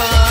fun.